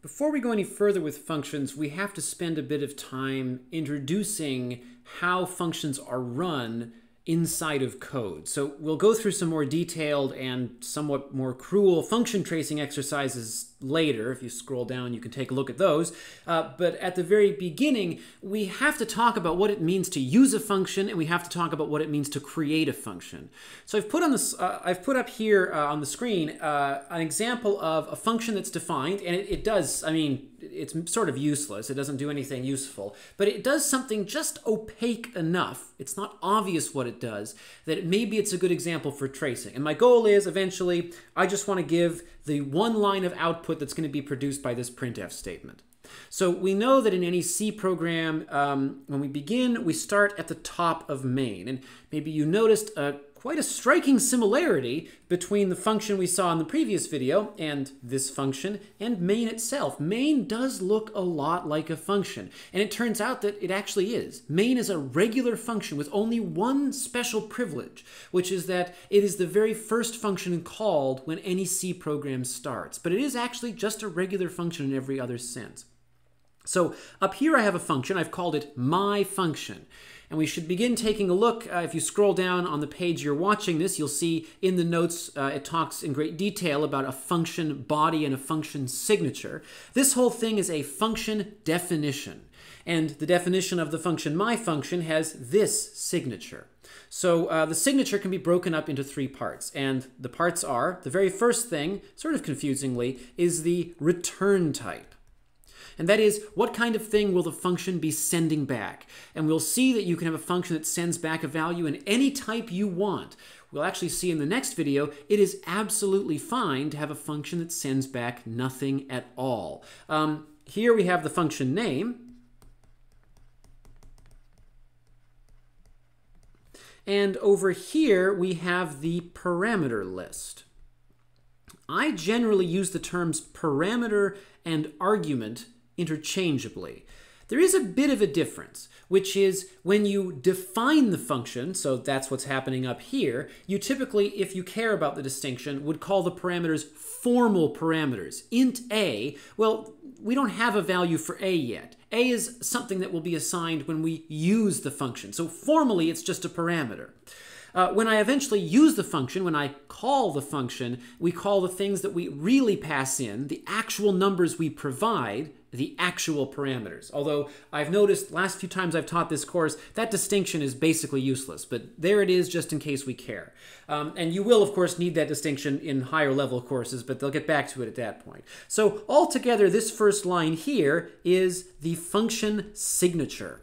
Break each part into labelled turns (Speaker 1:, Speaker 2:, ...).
Speaker 1: Before we go any further with functions, we have to spend a bit of time introducing how functions are run inside of code. So we'll go through some more detailed and somewhat more cruel function tracing exercises later. If you scroll down, you can take a look at those. Uh, but at the very beginning, we have to talk about what it means to use a function, and we have to talk about what it means to create a function. So I've put on this, uh, I've put up here uh, on the screen uh, an example of a function that's defined, and it, it does. I mean, it's sort of useless. It doesn't do anything useful, but it does something just opaque enough. It's not obvious what it does that maybe it's a good example for tracing. And my goal is eventually, I just want to give the one line of output that's going to be produced by this printf statement. So we know that in any C program, um, when we begin, we start at the top of main. And maybe you noticed a quite a striking similarity between the function we saw in the previous video and this function and main itself. Main does look a lot like a function, and it turns out that it actually is. Main is a regular function with only one special privilege, which is that it is the very first function called when any C program starts, but it is actually just a regular function in every other sense. So up here I have a function, I've called it my function. And we should begin taking a look. Uh, if you scroll down on the page you're watching this, you'll see in the notes uh, it talks in great detail about a function body and a function signature. This whole thing is a function definition. And the definition of the function my function has this signature. So uh, the signature can be broken up into three parts. And the parts are, the very first thing, sort of confusingly, is the return type and that is what kind of thing will the function be sending back? And we'll see that you can have a function that sends back a value in any type you want. We'll actually see in the next video, it is absolutely fine to have a function that sends back nothing at all. Um, here we have the function name. And over here, we have the parameter list. I generally use the terms parameter and argument interchangeably. There is a bit of a difference, which is when you define the function, so that's what's happening up here, you typically, if you care about the distinction, would call the parameters formal parameters. int a, well, we don't have a value for a yet. a is something that will be assigned when we use the function, so formally it's just a parameter. Uh, when I eventually use the function, when I call the function, we call the things that we really pass in, the actual numbers we provide, the actual parameters. Although I've noticed last few times I've taught this course, that distinction is basically useless, but there it is just in case we care. Um, and you will, of course, need that distinction in higher level courses, but they'll get back to it at that point. So altogether, this first line here is the function signature.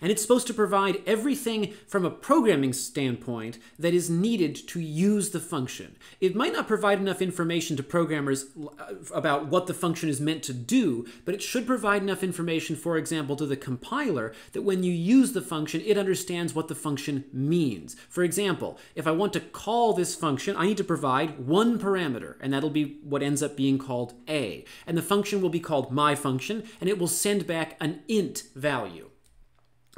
Speaker 1: And it's supposed to provide everything from a programming standpoint that is needed to use the function. It might not provide enough information to programmers uh, about what the function is meant to do, but it should provide enough information, for example, to the compiler that when you use the function, it understands what the function means. For example, if I want to call this function, I need to provide one parameter, and that'll be what ends up being called a. And the function will be called my function, and it will send back an int value.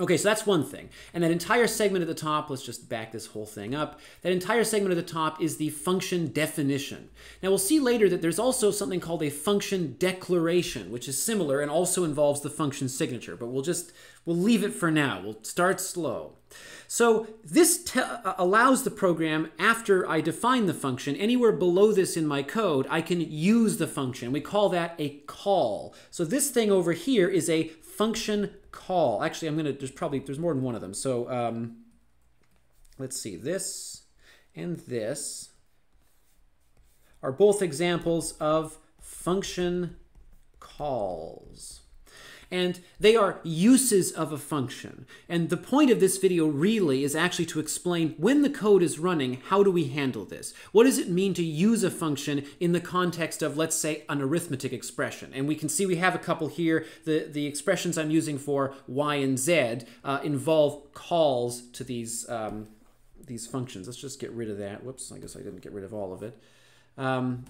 Speaker 1: Okay, so that's one thing. And that entire segment at the top, let's just back this whole thing up. That entire segment at the top is the function definition. Now we'll see later that there's also something called a function declaration, which is similar and also involves the function signature, but we'll just, we'll leave it for now. We'll start slow. So this uh, allows the program, after I define the function, anywhere below this in my code, I can use the function. We call that a call. So this thing over here is a function call. Actually, I'm to, there's probably, there's more than one of them. So um, let's see, this and this are both examples of function calls and they are uses of a function. And the point of this video really is actually to explain when the code is running, how do we handle this? What does it mean to use a function in the context of, let's say, an arithmetic expression? And we can see we have a couple here. The, the expressions I'm using for y and z uh, involve calls to these, um, these functions. Let's just get rid of that. Whoops, I guess I didn't get rid of all of it. Um,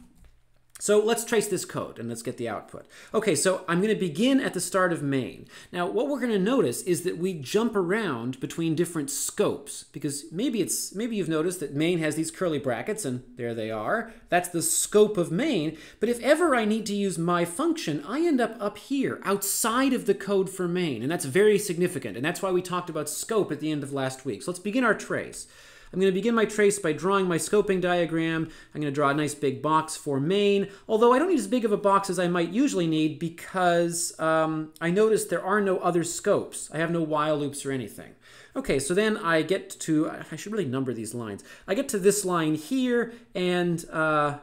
Speaker 1: So let's trace this code and let's get the output. Okay, so I'm going to begin at the start of main. Now, what we're going to notice is that we jump around between different scopes because maybe it's maybe you've noticed that main has these curly brackets and there they are. That's the scope of main. But if ever I need to use my function, I end up up here outside of the code for main, and that's very significant. And that's why we talked about scope at the end of last week. So let's begin our trace. I'm going to begin my trace by drawing my scoping diagram. I'm going to draw a nice big box for main, although I don't need as big of a box as I might usually need because um, I noticed there are no other scopes. I have no while loops or anything. Okay, so then I get to, I should really number these lines. I get to this line here, and uh,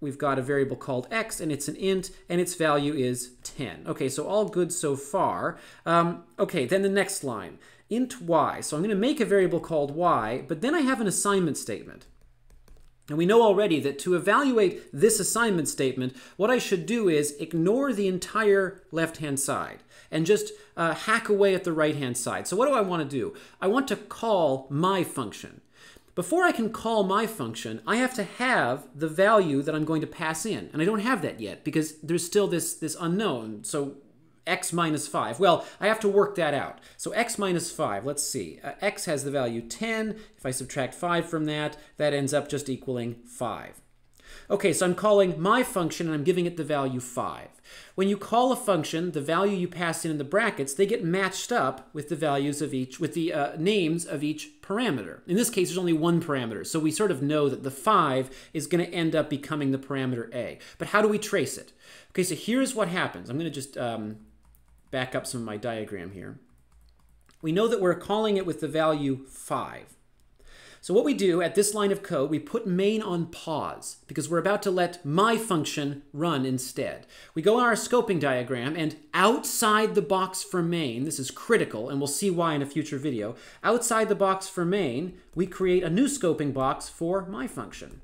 Speaker 1: we've got a variable called x, and it's an int, and its value is 10. Okay, so all good so far. Um, okay, then the next line int y. So I'm going to make a variable called y, but then I have an assignment statement. And we know already that to evaluate this assignment statement, what I should do is ignore the entire left-hand side and just uh, hack away at the right-hand side. So what do I want to do? I want to call my function. Before I can call my function, I have to have the value that I'm going to pass in. And I don't have that yet because there's still this, this unknown. So x minus 5. Well, I have to work that out. So x minus 5, let's see. Uh, x has the value 10. If I subtract 5 from that, that ends up just equaling 5. Okay, so I'm calling my function and I'm giving it the value 5. When you call a function, the value you pass in in the brackets, they get matched up with the values of each, with the uh, names of each parameter. In this case, there's only one parameter, so we sort of know that the 5 is going to end up becoming the parameter a. But how do we trace it? Okay, so here's what happens. I'm going to just um, back up some of my diagram here. We know that we're calling it with the value 5. So what we do at this line of code, we put main on pause because we're about to let my function run instead. We go on our scoping diagram and outside the box for main, this is critical and we'll see why in a future video, outside the box for main, we create a new scoping box for my function.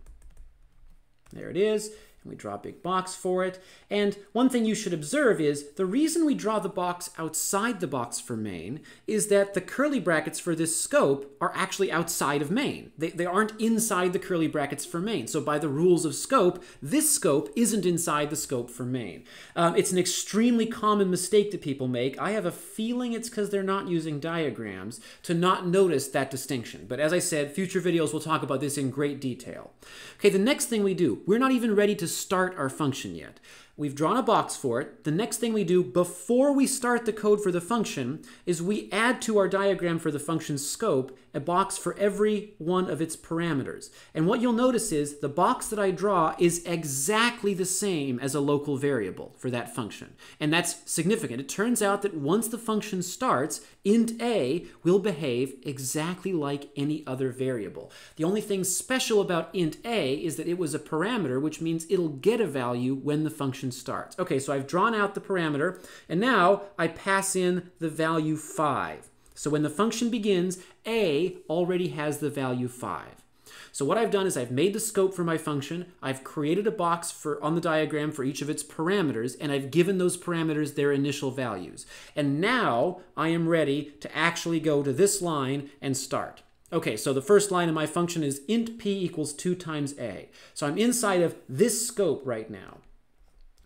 Speaker 1: There it is and we draw a big box for it. And one thing you should observe is the reason we draw the box outside the box for main is that the curly brackets for this scope are actually outside of main. They, they aren't inside the curly brackets for main. So by the rules of scope, this scope isn't inside the scope for main. Um, it's an extremely common mistake that people make. I have a feeling it's because they're not using diagrams to not notice that distinction. But as I said, future videos will talk about this in great detail. Okay, the next thing we do, we're not even ready to start our function yet. We've drawn a box for it. The next thing we do before we start the code for the function is we add to our diagram for the function's scope a box for every one of its parameters. And what you'll notice is the box that I draw is exactly the same as a local variable for that function. And that's significant. It turns out that once the function starts, int a will behave exactly like any other variable. The only thing special about int a is that it was a parameter, which means it'll get a value when the function function starts. Okay, so I've drawn out the parameter, and now I pass in the value 5. So when the function begins, a already has the value 5. So what I've done is I've made the scope for my function, I've created a box for on the diagram for each of its parameters, and I've given those parameters their initial values. And now I am ready to actually go to this line and start. Okay, so the first line of my function is int p equals 2 times a. So I'm inside of this scope right now.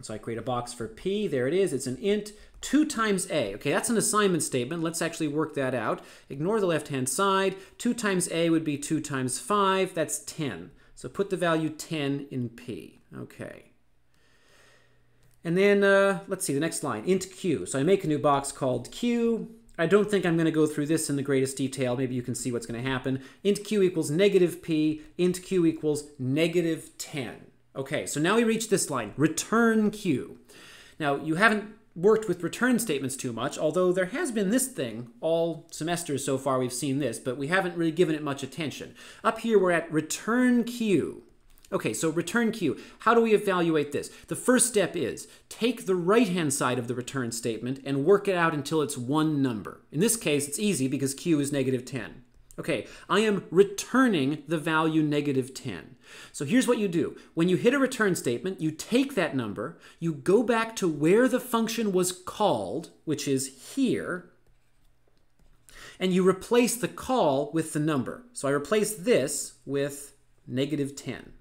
Speaker 1: So I create a box for p. There it is. It's an int 2 times a. Okay, that's an assignment statement. Let's actually work that out. Ignore the left-hand side. 2 times a would be 2 times 5. That's 10. So put the value 10 in p. Okay. And then, uh, let's see, the next line, int q. So I make a new box called q. I don't think I'm going to go through this in the greatest detail. Maybe you can see what's going to happen. int q equals negative p. int q equals negative 10. Okay, so now we reach this line, return q. Now, you haven't worked with return statements too much, although there has been this thing. All semesters so far we've seen this, but we haven't really given it much attention. Up here we're at return q. Okay, so return q. How do we evaluate this? The first step is take the right-hand side of the return statement and work it out until it's one number. In this case, it's easy because q is negative 10. Okay, I am returning the value negative 10. So here's what you do. When you hit a return statement, you take that number, you go back to where the function was called, which is here, and you replace the call with the number. So I replace this with negative 10.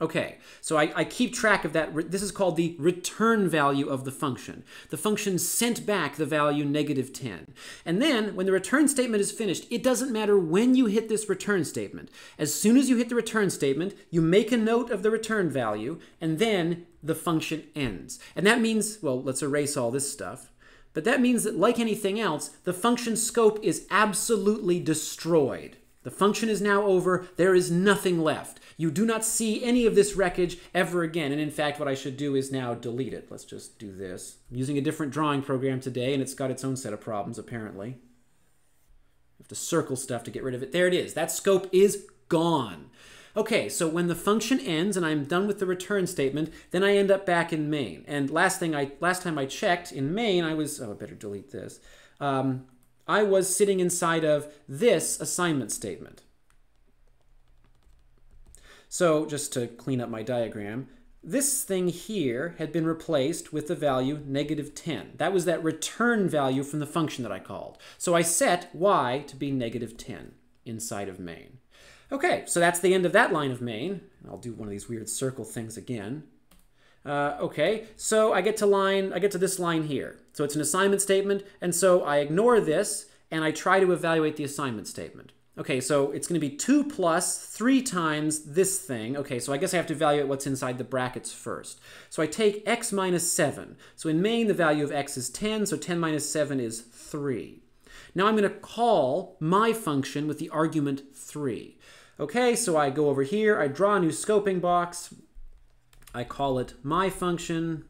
Speaker 1: Okay, so I, I, keep track of that. This is called the return value of the function. The function sent back the value negative 10. And then when the return statement is finished, it doesn't matter when you hit this return statement. As soon as you hit the return statement, you make a note of the return value, and then the function ends. And that means, well, let's erase all this stuff. But that means that like anything else, the function scope is absolutely destroyed. The function is now over. There is nothing left. You do not see any of this wreckage ever again. And in fact, what I should do is now delete it. Let's just do this. I'm using a different drawing program today, and it's got its own set of problems, apparently. You have to circle stuff to get rid of it. There it is. That scope is gone. Okay, so when the function ends and I'm done with the return statement, then I end up back in main. And last thing I last time I checked in main, I was oh, I better delete this. Um, I was sitting inside of this assignment statement. So just to clean up my diagram, this thing here had been replaced with the value negative 10. That was that return value from the function that I called. So I set y to be negative 10 inside of main. Okay, so that's the end of that line of main. I'll do one of these weird circle things again. Uh, okay, so I get to line, I get to this line here. So it's an assignment statement, and so I ignore this, and I try to evaluate the assignment statement. Okay, so it's going to be 2 plus 3 times this thing. Okay, so I guess I have to evaluate what's inside the brackets first. So I take x minus 7. So in main, the value of x is 10, so 10 minus 7 is 3. Now I'm going to call my function with the argument 3. Okay, so I go over here, I draw a new scoping box. I call it my function.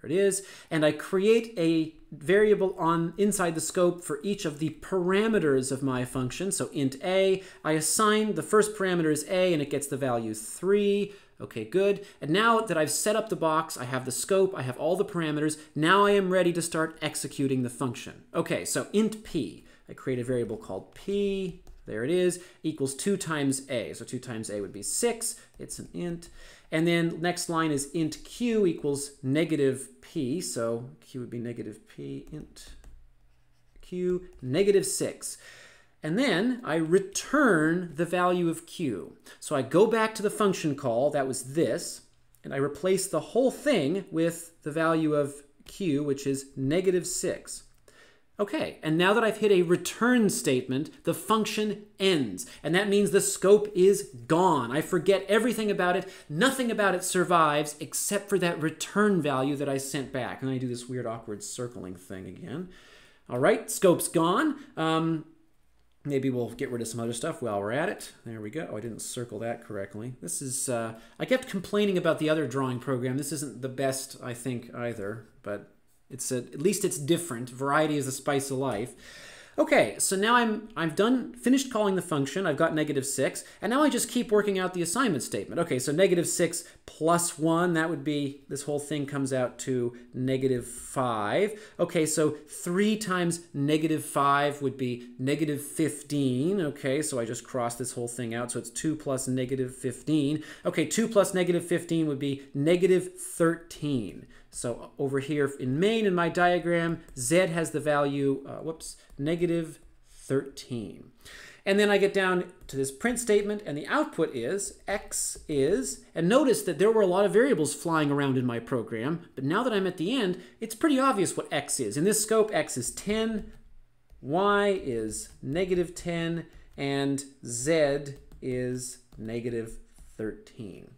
Speaker 1: There it is. And I create a variable on inside the scope for each of the parameters of my function. So int a, I assign the first parameter is a and it gets the value 3. Okay, good. And now that I've set up the box, I have the scope, I have all the parameters, now I am ready to start executing the function. Okay, so int p, I create a variable called p, there it is, equals 2 times a. So 2 times a would be 6, it's an int. And then next line is int q equals negative p, so q would be negative p, int q, negative 6. And then I return the value of q. So I go back to the function call, that was this, and I replace the whole thing with the value of q, which is negative 6. Okay, and now that I've hit a return statement, the function ends. And that means the scope is gone. I forget everything about it. Nothing about it survives except for that return value that I sent back. And I do this weird awkward circling thing again. All right, scope's gone. Um, maybe we'll get rid of some other stuff while we're at it. There we go. Oh, I didn't circle that correctly. This is, uh, I kept complaining about the other drawing program. This isn't the best, I think, either, but it's a, at least it's different. Variety is the spice of life. Okay, so now I'm I've done finished calling the function. I've got negative 6, and now I just keep working out the assignment statement. Okay, so negative 6 plus 1, that would be, this whole thing comes out to negative 5. Okay, so 3 times negative 5 would be negative 15. Okay, so I just cross this whole thing out, so it's 2 plus negative 15. Okay, 2 plus negative 15 would be negative 13. So over here in main in my diagram, z has the value, uh, whoops, negative 13. And then I get down to this print statement, and the output is x is, and notice that there were a lot of variables flying around in my program, but now that I'm at the end, it's pretty obvious what x is. In this scope, x is 10, y is negative 10, and z is negative 13.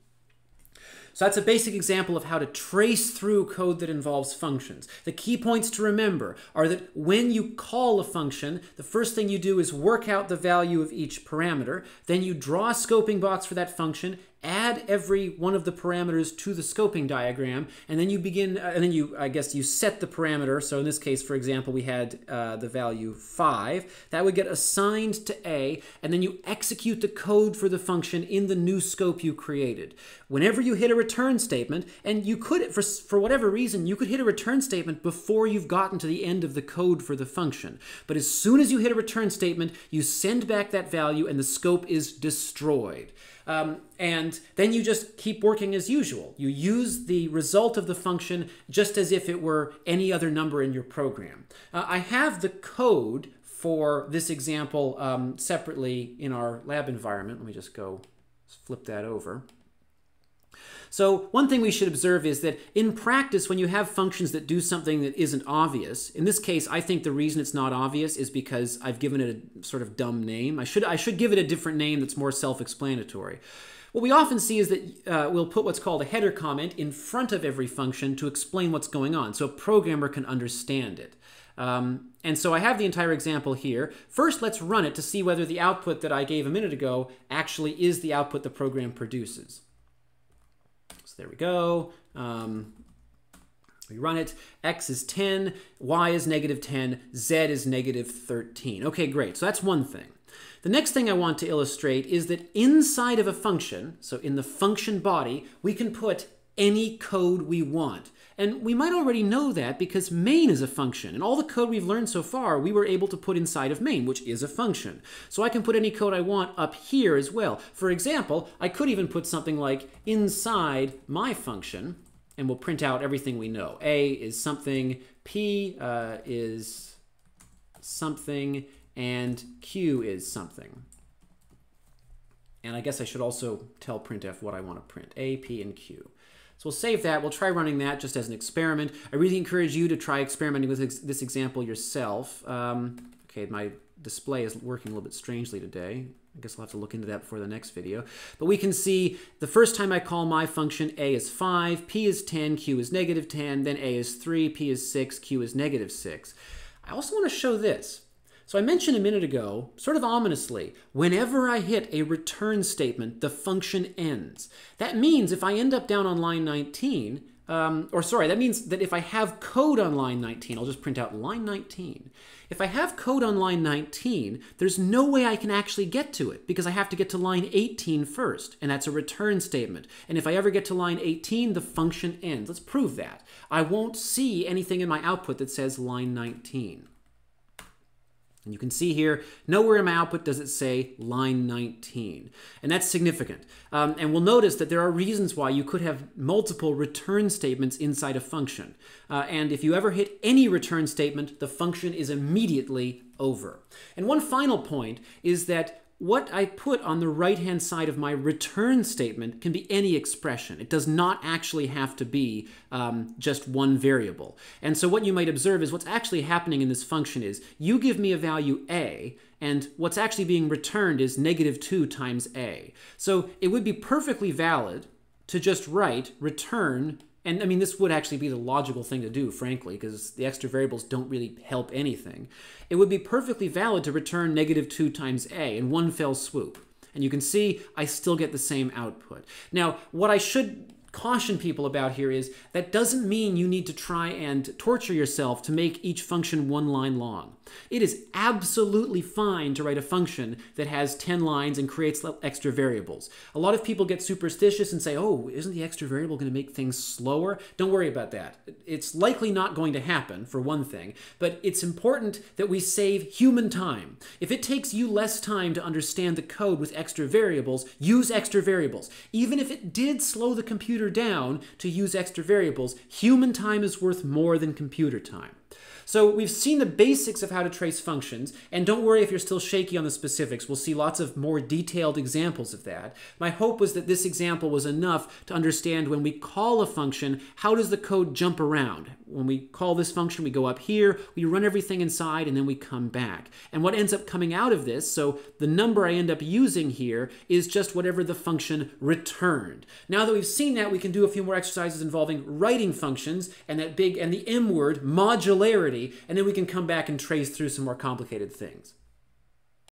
Speaker 1: So that's a basic example of how to trace through code that involves functions. The key points to remember are that when you call a function, the first thing you do is work out the value of each parameter. Then you draw a scoping box for that function add every one of the parameters to the scoping diagram, and then you begin, uh, and then you, I guess, you set the parameter. So in this case, for example, we had uh, the value 5. That would get assigned to A, and then you execute the code for the function in the new scope you created. Whenever you hit a return statement, and you could, for, for whatever reason, you could hit a return statement before you've gotten to the end of the code for the function. But as soon as you hit a return statement, you send back that value, and the scope is destroyed. Um, and then you just keep working as usual. You use the result of the function just as if it were any other number in your program. Uh, I have the code for this example um, separately in our lab environment. Let me just go flip that over. So one thing we should observe is that in practice, when you have functions that do something that isn't obvious, in this case, I think the reason it's not obvious is because I've given it a sort of dumb name. I should, I should give it a different name that's more self-explanatory. What we often see is that uh, we'll put what's called a header comment in front of every function to explain what's going on so a programmer can understand it. Um, and so I have the entire example here. First, let's run it to see whether the output that I gave a minute ago actually is the output the program produces. There we go. Um, we run it. X is 10, Y is negative 10, Z is negative 13. Okay, great. So that's one thing. The next thing I want to illustrate is that inside of a function, so in the function body, we can put any code we want. And we might already know that because main is a function. And all the code we've learned so far, we were able to put inside of main, which is a function. So I can put any code I want up here as well. For example, I could even put something like inside my function, and we'll print out everything we know. A is something, P uh, is something, and Q is something. And I guess I should also tell printf what I want to print, A, P, and Q. So we'll save that. We'll try running that just as an experiment. I really encourage you to try experimenting with this example yourself. Um, okay, my display is working a little bit strangely today. I guess I'll have to look into that before the next video. But we can see the first time I call my function, a is 5, p is 10, q is negative 10, then a is 3, p is 6, q is negative 6. I also want to show this. So I mentioned a minute ago, sort of ominously, whenever I hit a return statement, the function ends. That means if I end up down on line 19, um, or sorry, that means that if I have code on line 19, I'll just print out line 19. If I have code on line 19, there's no way I can actually get to it because I have to get to line 18 first, and that's a return statement. And if I ever get to line 18, the function ends. Let's prove that. I won't see anything in my output that says line 19. And you can see here, nowhere in my output does it say line 19. And that's significant. Um, and we'll notice that there are reasons why you could have multiple return statements inside a function. Uh, and if you ever hit any return statement, the function is immediately over. And one final point is that what I put on the right-hand side of my return statement can be any expression. It does not actually have to be um, just one variable. And so what you might observe is what's actually happening in this function is you give me a value a, and what's actually being returned is negative 2 times a. So it would be perfectly valid to just write return and I mean, this would actually be the logical thing to do, frankly, because the extra variables don't really help anything. It would be perfectly valid to return negative 2 times a in one fell swoop. And you can see I still get the same output. Now, what I should caution people about here is that doesn't mean you need to try and torture yourself to make each function one line long. It is absolutely fine to write a function that has 10 lines and creates extra variables. A lot of people get superstitious and say, oh, isn't the extra variable going to make things slower? Don't worry about that. It's likely not going to happen, for one thing, but it's important that we save human time. If it takes you less time to understand the code with extra variables, use extra variables. Even if it did slow the computer down to use extra variables, human time is worth more than computer time. So we've seen the basics of how to trace functions, and don't worry if you're still shaky on the specifics. We'll see lots of more detailed examples of that. My hope was that this example was enough to understand when we call a function, how does the code jump around? When we call this function, we go up here, we run everything inside, and then we come back. And what ends up coming out of this, so the number I end up using here, is just whatever the function returned. Now that we've seen that, we can do a few more exercises involving writing functions and that big, and the M word, modularity, and then we can come back and trace through some more complicated things.